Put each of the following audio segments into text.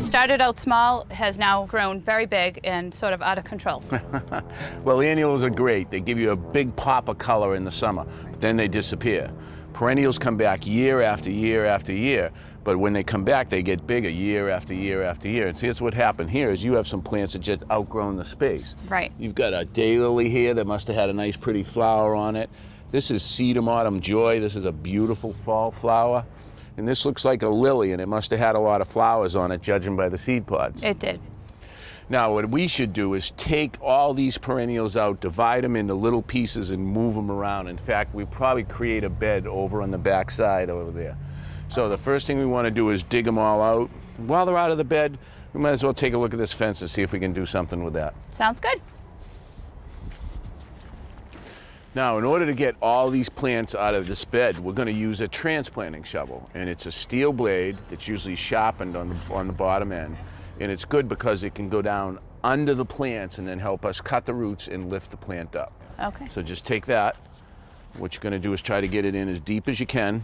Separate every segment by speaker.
Speaker 1: what started out small has now grown very big and sort of out of control.
Speaker 2: well, annuals are great. They give you a big pop of color in the summer, but then they disappear. Perennials come back year after year after year, but when they come back, they get bigger year after year after year. And see, here's what happened here is you have some plants that just outgrown the space.
Speaker 1: Right.
Speaker 2: You've got a daylily here that must have had a nice pretty flower on it. This is Sedum Autumn Joy. This is a beautiful fall flower. And this looks like a lily, and it must have had a lot of flowers on it, judging by the seed pods.
Speaker 1: It did.
Speaker 2: Now, what we should do is take all these perennials out, divide them into little pieces, and move them around. In fact, we probably create a bed over on the back side over there. So the first thing we want to do is dig them all out. While they're out of the bed, we might as well take a look at this fence and see if we can do something with that.
Speaker 1: Sounds good.
Speaker 2: Now, in order to get all these plants out of this bed, we're going to use a transplanting shovel. And it's a steel blade that's usually sharpened on the, on the bottom end. And it's good because it can go down under the plants and then help us cut the roots and lift the plant up.
Speaker 1: Okay.
Speaker 2: So just take that. What you're going to do is try to get it in as deep as you can.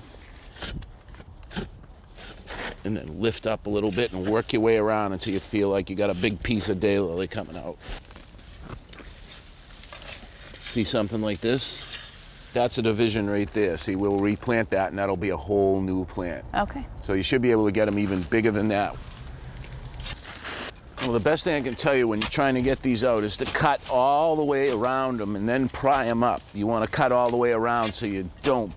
Speaker 2: And then lift up a little bit and work your way around until you feel like you got a big piece of daylily coming out see something like this, that's a division right there. See, we'll replant that and that'll be a whole new plant.
Speaker 1: Okay.
Speaker 2: So you should be able to get them even bigger than that. Well, the best thing I can tell you when you're trying to get these out is to cut all the way around them and then pry them up. You want to cut all the way around so you don't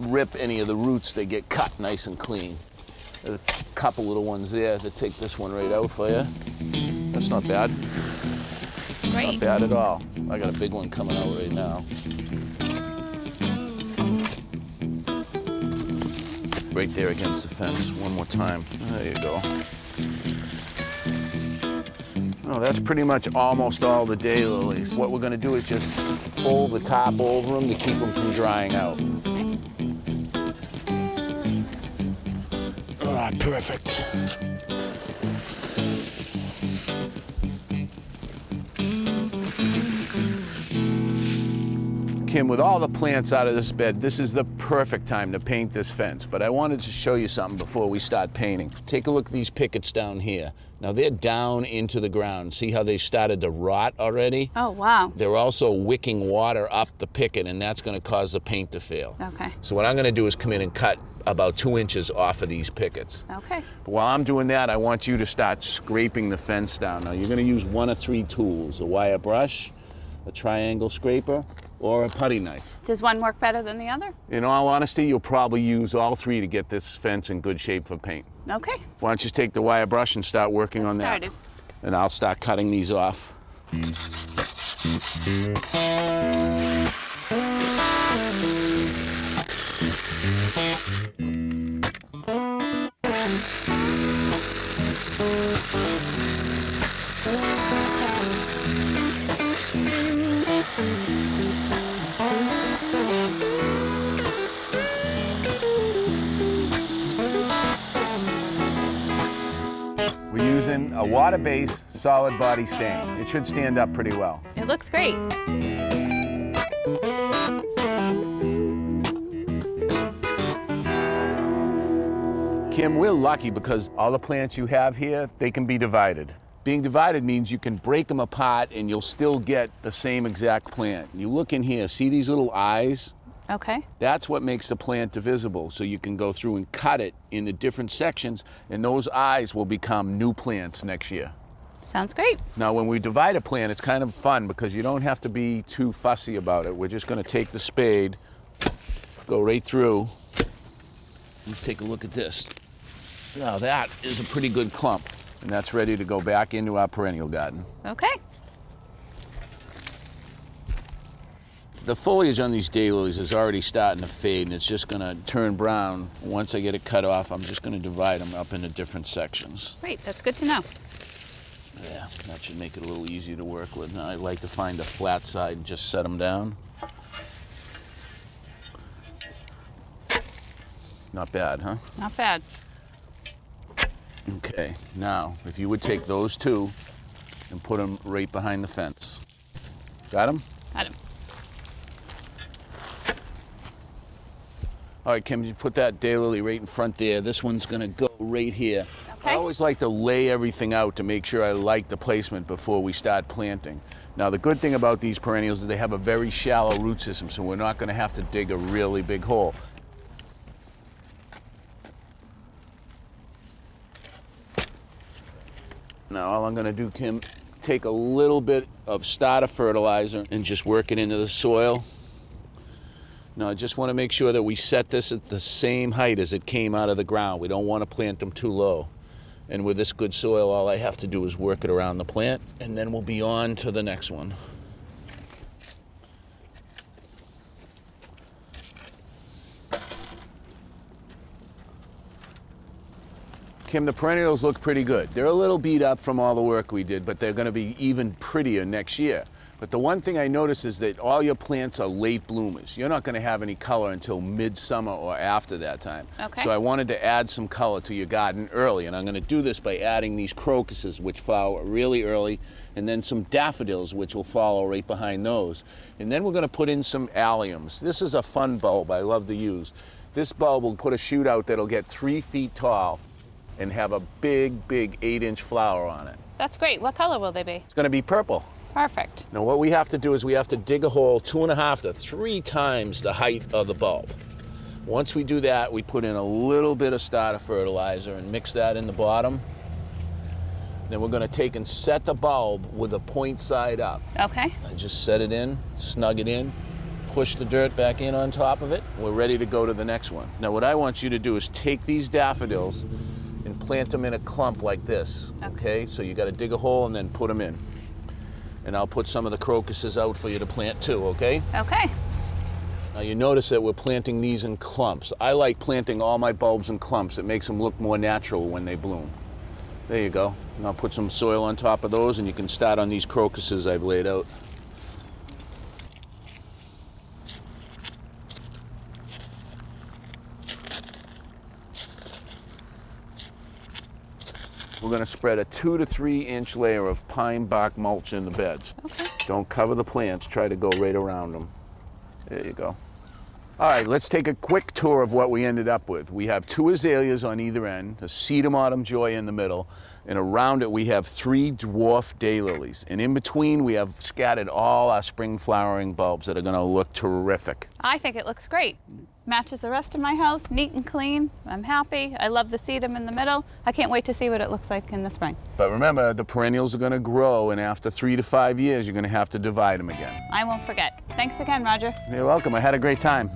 Speaker 2: rip any of the roots. They get cut nice and clean. There's a couple little ones there to take this one right out for you. That's not bad.
Speaker 1: Great.
Speaker 2: Not bad at all. I got a big one coming out right now. Right there against the fence. One more time. There you go. Oh, that's pretty much almost all the daylilies. What we're going to do is just fold the top over them to keep them from drying out. Ah, perfect. With all the plants out of this bed, this is the perfect time to paint this fence. But I wanted to show you something before we start painting. Take a look at these pickets down here. Now they're down into the ground. See how they started to rot already?
Speaker 1: Oh, wow.
Speaker 2: They're also wicking water up the picket, and that's going to cause the paint to fail.
Speaker 1: Okay.
Speaker 2: So what I'm going to do is come in and cut about two inches off of these pickets.
Speaker 1: Okay.
Speaker 2: But while I'm doing that, I want you to start scraping the fence down. Now you're going to use one of three tools, a wire brush, a triangle scraper, or a putty knife.
Speaker 1: Does one work better than the other?
Speaker 2: In all honesty, you'll probably use all three to get this fence in good shape for paint.
Speaker 1: Okay.
Speaker 2: Why don't you take the wire brush and start working on
Speaker 1: Started.
Speaker 2: that? And I'll start cutting these off. Using a water-based solid body stain. It should stand up pretty well.
Speaker 1: It looks great.
Speaker 2: Kim, we're lucky because all the plants you have here, they can be divided. Being divided means you can break them apart and you'll still get the same exact plant. You look in here, see these little eyes?
Speaker 1: Okay.
Speaker 2: That's what makes the plant divisible. So you can go through and cut it into different sections and those eyes will become new plants next year.
Speaker 1: Sounds great.
Speaker 2: Now, when we divide a plant, it's kind of fun because you don't have to be too fussy about it. We're just going to take the spade, go right through. Let's take a look at this. Now, that is a pretty good clump, and that's ready to go back into our perennial garden.
Speaker 1: Okay.
Speaker 2: The foliage on these daylilies is already starting to fade, and it's just going to turn brown. Once I get it cut off, I'm just going to divide them up into different sections.
Speaker 1: Great. That's good to know.
Speaker 2: Yeah, that should make it a little easier to work with. Now, I like to find a flat side and just set them down. Not bad, huh?
Speaker 1: Not bad.
Speaker 2: Okay, now, if you would take those two and put them right behind the fence. Got them?
Speaker 1: Got him.
Speaker 2: All right, Kim, you put that daylily right in front there. This one's gonna go right here. I always like to lay everything out to make sure I like the placement before we start planting. Now the good thing about these perennials is they have a very shallow root system, so we're not gonna have to dig a really big hole. Now all I'm gonna do, Kim, take a little bit of starter fertilizer and just work it into the soil. Now I just wanna make sure that we set this at the same height as it came out of the ground. We don't wanna plant them too low. And with this good soil, all I have to do is work it around the plant, and then we'll be on to the next one. Kim, the perennials look pretty good. They're a little beat up from all the work we did, but they're going to be even prettier next year. But the one thing I notice is that all your plants are late bloomers. You're not going to have any color until midsummer or after that time.
Speaker 1: Okay.
Speaker 2: So I wanted to add some color to your garden early, and I'm going to do this by adding these crocuses, which flower really early, and then some daffodils, which will follow right behind those. And then we're going to put in some alliums. This is a fun bulb I love to use. This bulb will put a shoot out that'll get three feet tall and have a big, big eight inch flower on it.
Speaker 1: That's great. What color will they be?
Speaker 2: It's gonna be purple.
Speaker 1: Perfect.
Speaker 2: Now what we have to do is we have to dig a hole two and a half to three times the height of the bulb. Once we do that, we put in a little bit of starter fertilizer and mix that in the bottom. Then we're gonna take and set the bulb with the point side up.
Speaker 1: Okay.
Speaker 2: I just set it in, snug it in, push the dirt back in on top of it. We're ready to go to the next one. Now what I want you to do is take these daffodils and plant them in a clump like this, okay? So you gotta dig a hole and then put them in. And I'll put some of the crocuses out for you to plant too, okay?
Speaker 1: Okay.
Speaker 2: Now you notice that we're planting these in clumps. I like planting all my bulbs in clumps. It makes them look more natural when they bloom. There you go. And I'll put some soil on top of those and you can start on these crocuses I've laid out. We're gonna spread a two to three inch layer of pine bark mulch in the beds.
Speaker 1: Okay.
Speaker 2: Don't cover the plants, try to go right around them. There you go. All right, let's take a quick tour of what we ended up with. We have two azaleas on either end, a sedum autumn joy in the middle, and around it we have three dwarf daylilies. And in between we have scattered all our spring flowering bulbs that are gonna look terrific.
Speaker 1: I think it looks great. Matches the rest of my house, neat and clean. I'm happy. I love the sedum in the middle. I can't wait to see what it looks like in the spring.
Speaker 2: But remember, the perennials are gonna grow, and after three to five years, you're gonna have to divide them again.
Speaker 1: I won't forget. Thanks again, Roger.
Speaker 2: You're welcome, I had a great time.